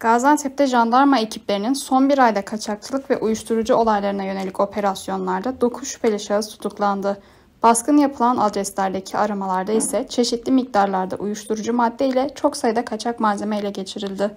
Gaziantep'te jandarma ekiplerinin son bir ayda kaçakçılık ve uyuşturucu olaylarına yönelik operasyonlarda 9 şüpheli şahıs tutuklandı. Baskın yapılan adreslerdeki aramalarda ise çeşitli miktarlarda uyuşturucu madde ile çok sayıda kaçak malzeme ele geçirildi.